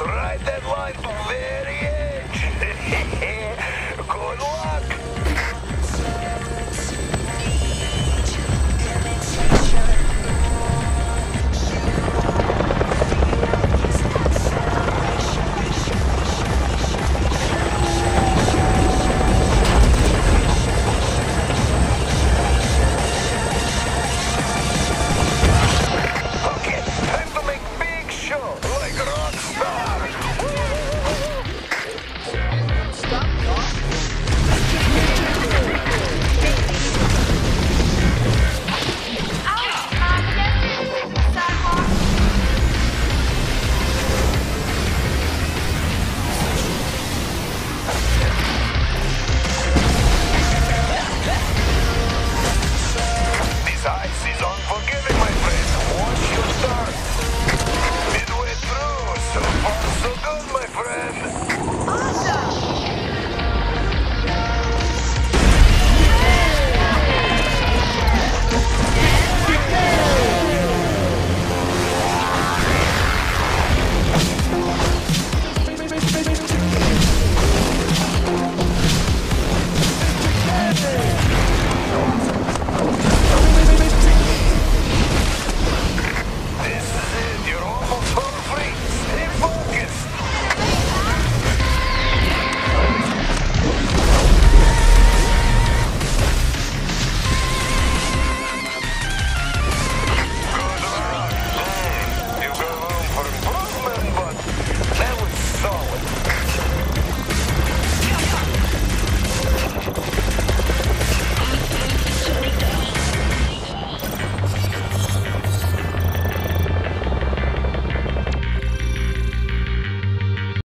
right that line to there. eyes is on.